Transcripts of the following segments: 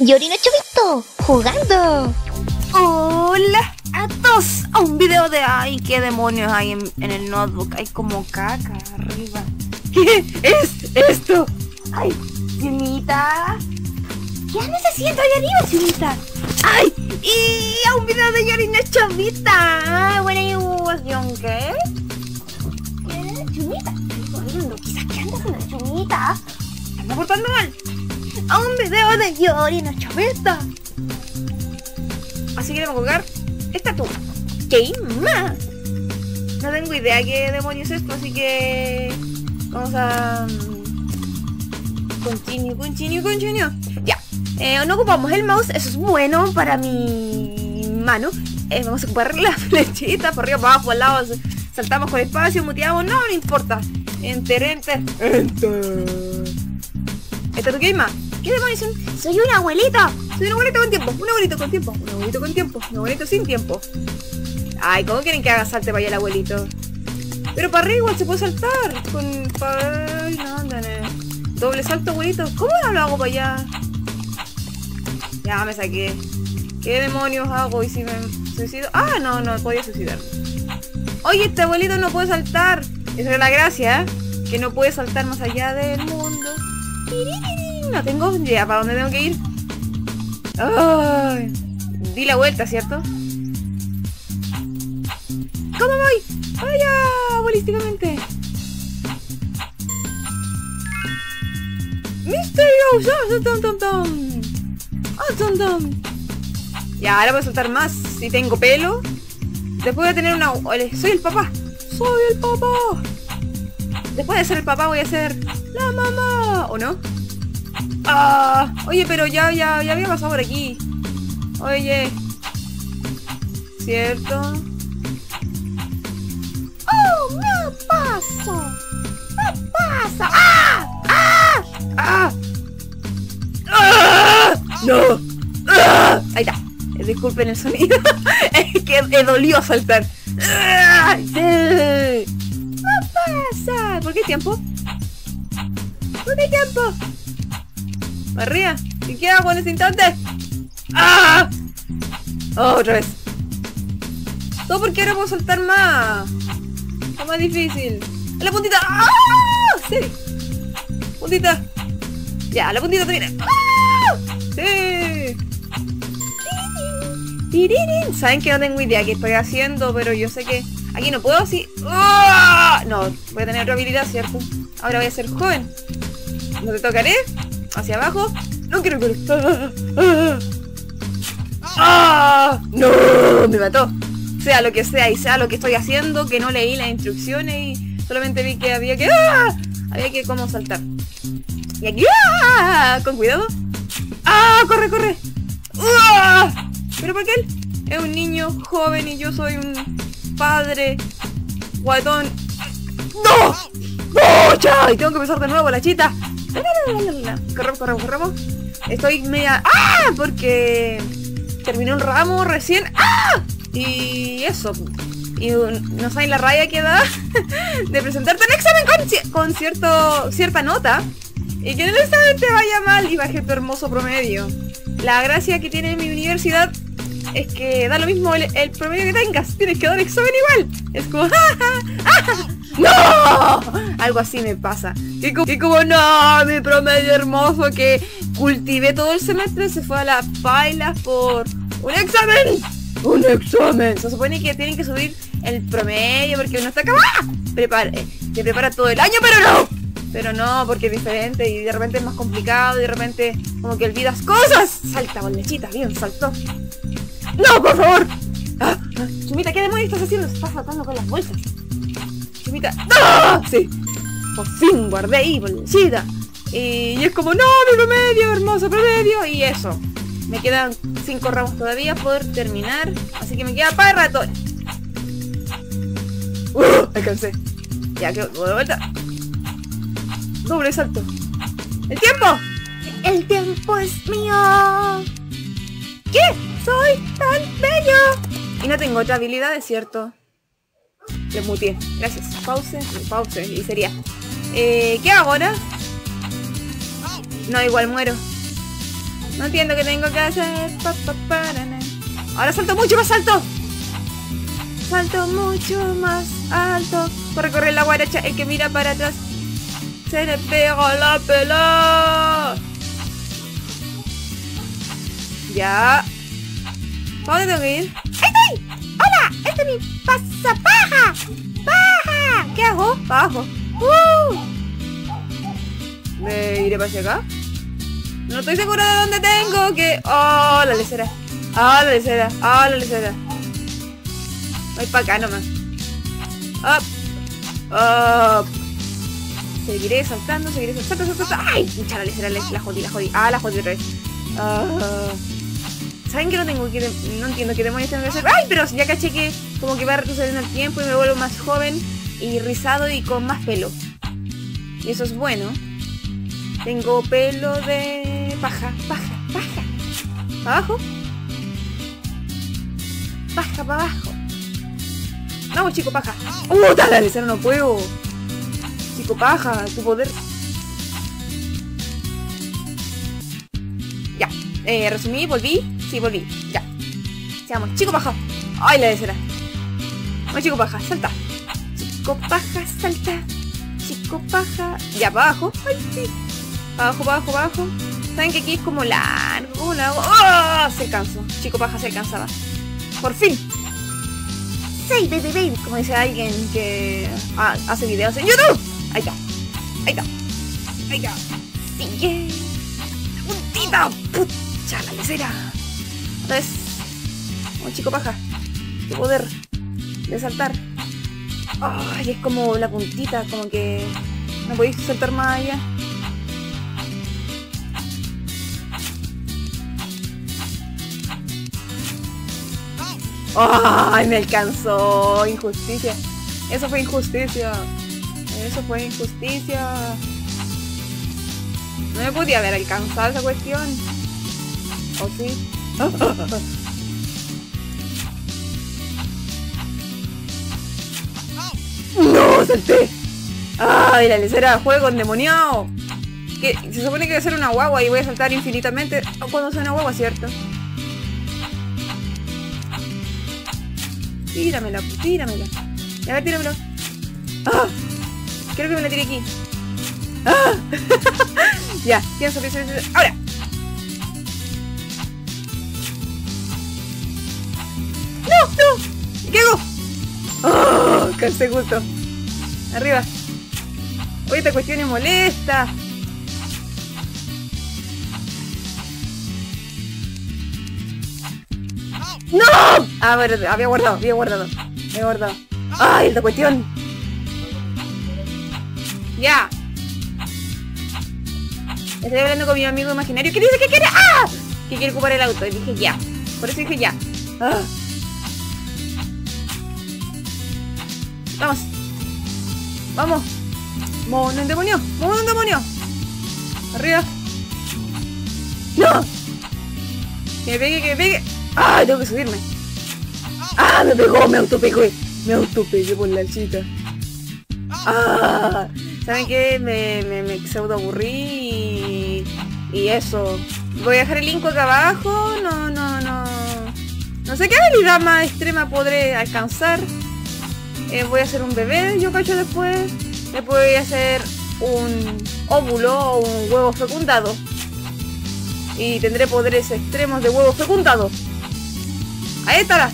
Yorino Chubito, jugando. Hola a todos a un video de ay qué demonios hay en, en el notebook hay como caca arriba ¿qué es esto? ay Chimita ¿qué andas haciendo ahí arriba Chimita? ay y a un video de Yorina Chavita when I was younger ¿qué? Estoy corriendo quizás ¿qué andas Chumita? ¿te anda portando mal? A un video de Yorina Chavita Así que le vamos a jugar esta tú. ¿Qué más? No tengo idea qué demonios es esto, así que vamos a mm, continue, continue, continue. Ya. Eh, no ocupamos el mouse, eso es bueno para mi mano. Eh, vamos a ocupar la flechita por arriba, para abajo, al lado. Saltamos con espacio, muteamos, no, no importa. Enter, enter, enter. ¿Esta tu game? ¿Qué demonios son? Soy un abuelito. Soy un abuelito con tiempo. Un abuelito con tiempo. Un abuelito con tiempo. Un abuelito sin tiempo. Ay, ¿cómo quieren que haga salte para allá el abuelito? Pero para arriba igual se puede saltar. Con... Ay, no. Doble salto, abuelito. ¿Cómo lo hago para allá? Ya me saqué. ¿Qué demonios hago? ¿Y si me suicido? Ah, no, no, podía suicidarme. Oye, este abuelito no puede saltar. Esa es la gracia, ¿eh? Que no puede saltar más allá del mundo. No tengo idea para dónde tengo que ir. Ay, di la vuelta, ¿cierto? ¿Cómo voy? ¡Vaya! Bolísticamente. ¡Misterioso! ¡Tom, tom, tom! ¡Ah, tom, tom! Ya, ahora voy a saltar más. Si tengo pelo. Después voy a tener una... Soy el papá. Soy el papá. Después de ser el papá voy a ser la mamá. ¿O no? Ah, oye, pero ya, ya, ya había pasado por aquí. Oye. ¿Cierto? ¡Oh, me paso! ¡Me pasa! ¡Ah! ¡Ah! ¡Ah! ¡Ah! ¡No! ¡Ah! Ahí está. Disculpen el sonido. es que me dolió saltar. ¡Ah! ¡Me pasa! ¿Por qué tiempo? ¿Por qué tiempo? Arriba. ¿Y qué hago en ese instante? ¡Ah! Oh, otra vez. Todo porque ahora puedo saltar más. Está más difícil. ¡A la puntita! ¡Ah! Sí. Puntita. Ya, la puntita también. ¡Ah! Sí. Saben que no tengo idea qué estoy haciendo, pero yo sé que aquí no puedo así. ¡Ah! No, voy a tener otra habilidad, ¿cierto? Ahora voy a ser joven. No te tocaré. Hacia abajo. No quiero que... ¡Ah! ¡No! Me mató. Sea lo que sea y sea lo que estoy haciendo, que no leí las instrucciones y solamente vi que había que... ¡Ah! Había que como saltar. Y aquí... ¡Ah! Con cuidado. ¡Ah! ¡Corre, corre! ¡Ah! ¿Pero por qué él? Es un niño joven y yo soy un padre guatón. ¡No! Y tengo que empezar de nuevo la chita. Corremos, corremos, corremos. Estoy media... ¡Ah! Porque terminé un ramo recién. ¡Ah! Y eso. Y no saben la raya que da de presentarte un examen con, con cierto, cierta nota. Y que en el vaya mal y baje tu hermoso promedio. La gracia que tiene mi universidad es que da lo mismo el, promedio que tengas. Tienes que dar examen igual. Es como... ¡Ja, ja, ja! ¡No! Algo así me pasa. Y como, no, mi promedio hermoso que cultivé todo el semestre se fue a las pailas por un examen. Un examen. Se supone que tienen que subir el promedio porque uno está acá. ¡Ah! Prepara, eh, te prepara todo el año, pero no. Pero no, porque es diferente y de repente es más complicado y de repente como que olvidas cosas. Salta, bolechita, bien, saltó. ¡No, por favor! Ah, Chumita, ¿qué demonios estás haciendo? Se está saltando con las bolsas. Chumita, ¡no! Sí. Por fin guardé ahí, bolsita. Y, y es como, no, mi promedio, hermoso promedio. Y eso. Me quedan cinco ramos todavía por terminar. Así que me queda para rato. ¡Uh! Alcancé. Ya, que de vuelta. Doble salto. ¡El tiempo! ¡El tiempo es mío! ¿Qué? ¡Soy tan bello! Y no tengo otra habilidad, es cierto. Le muteé. Gracias. Pause. Pause. Y sería. Eh, ¿Qué hago ahora? No, igual muero. No entiendo qué tengo que hacer. Pa, pa. Ahora salto mucho más alto. Salto mucho más alto. Corre, corre la guaracha. El que mira para atrás. Se le pega la pelota. Ya. ¿Para dónde tengo que ir? ¡Ahí estoy! ¡Hola! ¡Este es mi pasapaja! ¡Paja! ¿Qué hago? Abajo. ¡Uh! ¿Me iré para hacia acá? No estoy segura de dónde tengo que... ¡Oh, la lecera! ¡Oh, la lecera! ¡Oh, la lecera! Voy para acá nomás. ¡Up! ¡Up! Seguiré saltando, seguiré saltando, saltando, saltando. ¡Ay! Pucha, la lecera, la, la jodí, la jodí. ¡Ah, la jodí otra vez! Ah. ¿Saben que no tengo que... No entiendo qué demonios tengo que hacer? ¡Ay! Pero ya caché que como que va retrocediendo el tiempo y me vuelvo más joven y rizado y con más pelo. Y eso es bueno. Tengo pelo de paja, paja, paja. ¿Para abajo? Paja, para abajo. Vamos, chico paja. ¡Uh, lecera no puedo! Chico paja, tu poder. Ya. Eh, resumí, volví. Sí, volví. Ya. Seamos, chico paja. ¡Ay, la lecera! Vamos, chico paja, salta. Chico paja, salta. Chico paja. Ya, para abajo. ¡Ay, sí! Abajo, abajo, abajo. ¿Saben que aquí es como largo? ¿Cómo lo hago? ¡Oh! Se alcanzó. Chico paja se alcanzaba. Por fin. ¡Sí, baby, baby! Como dice alguien que ha- hace videos en YouTube. Ahí está. Ahí está. Ahí está. Sigue. La puntita. Pucha, la lecera. Vez. Oh, chico paja. Tu poder de saltar. Ay, es como la puntita, como que no podéis saltar más allá. ¡Ay, me alcanzó! Injusticia. Eso fue injusticia. Eso fue injusticia. No me podía haber alcanzado esa cuestión. ¿O sí? ¡No! ¡Salté! ¡Ay, la lecera de juego endemoniado! Que se supone que voy a ser una guagua y voy a saltar infinitamente cuando soy una guagua, ¿cierto? Tíramela, pues, tíramela. A ver, tíramela. ¡Ah! Creo que me la tiré aquí. ¡Ah! ya, pienso, pienso, pienso. ¡Ahora! ¡No! ¿Qué hago? ¡Oh! Justo. Arriba. Oye, esta cuestión es molesta. ¡No! Ah, bueno, había guardado, había guardado. Había guardado. ¡Ay, esta cuestión! Ya. Estoy hablando con mi amigo imaginario que dice que quiere. ¡Ah! Que quiere ocupar el auto. Y dije ya. Por eso dije ya. Ah. Vamos. Vamos. Mono en demonio. Mono en demonio. Arriba. ¡No! Que me pegue, que me pegue. ¡Ay, tengo que subirme! ¡Ah, me pegó! Me autopegué. Me autopegué por la chica. ¡Ah! ¿Saben qué? Me, me, me pseudo aburrí y, y eso. Voy a dejar el link acá abajo. No, no, no. No sé qué habilidad más extrema podré alcanzar. Eh, voy a hacer un bebé, yo cacho después. Después voy a hacer un óvulo o un huevo fecundado. Y tendré poderes extremos de huevo fecundado. Ahí estará.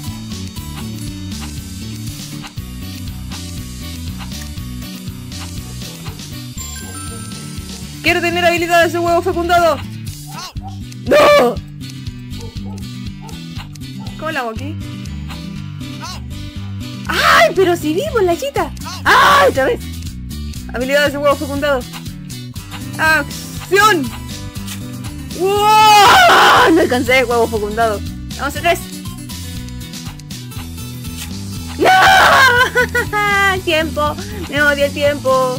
Quiero tener habilidades de huevo fecundado. ¡No! ¿Cómo la hago aquí? ¡Ay! Pero si vivo la chita. ¡Ay! Otra vez. Habilidades de huevo fecundado. ¡Acción! ¡Wow! No alcancé huevo fecundado. Vamos otra vez. ¡No! ¡Tiempo! Me odio el tiempo.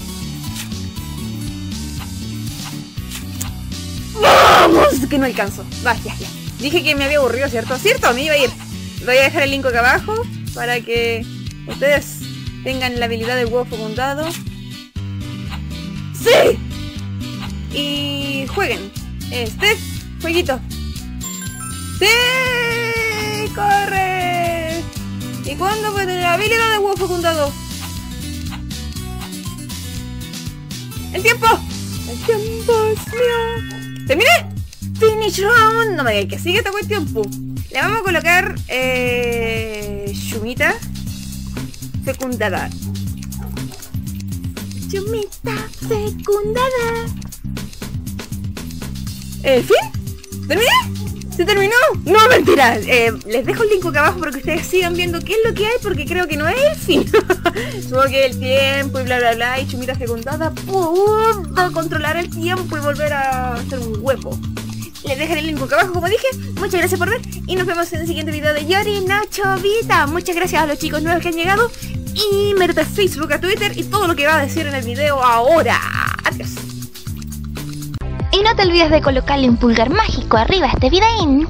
¡Vamos! Que no alcanzo. Va, ya, ya. Dije que me había aburrido, ¿cierto? ¿Cierto? Me iba a ir. Voy a dejar el link acá abajo para que ustedes tengan la habilidad del huevo fecundado. ¡Sí! Y jueguen este jueguito. ¡Sí! ¡Corre! ¿Y cuándo puede tener la habilidad de huevo fecundado? ¡El tiempo! ¡El tiempo es mío! ¡Terminé! ¡Finish round! No me digas que sigue esta cuestión. Le vamos a colocar eh, Shumita fecundada. Chumita fecundada. ¿El fin? ¿Terminé? ¿Se terminó? No, mentira. Eh, les dejo el link acá abajo para que ustedes sigan viendo qué es lo que hay porque creo que no es el fin. Supongo que el tiempo y bla bla bla y chumita fecundada pudo controlar el tiempo y volver a hacer un huevo. Les dejaré el link abajo como dije. Muchas gracias por ver y nos vemos en el siguiente video de Yori Nacho. Muchas gracias a los chicos nuevos que han llegado y métete a Facebook, a Twitter y todo lo que va a decir en el video ahora. Adiós. Y no te olvides de colocarle un pulgar mágico arriba a este videín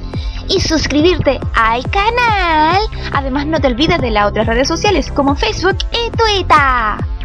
y suscribirte al canal. Además no te olvides de las otras redes sociales como Facebook y Twitter.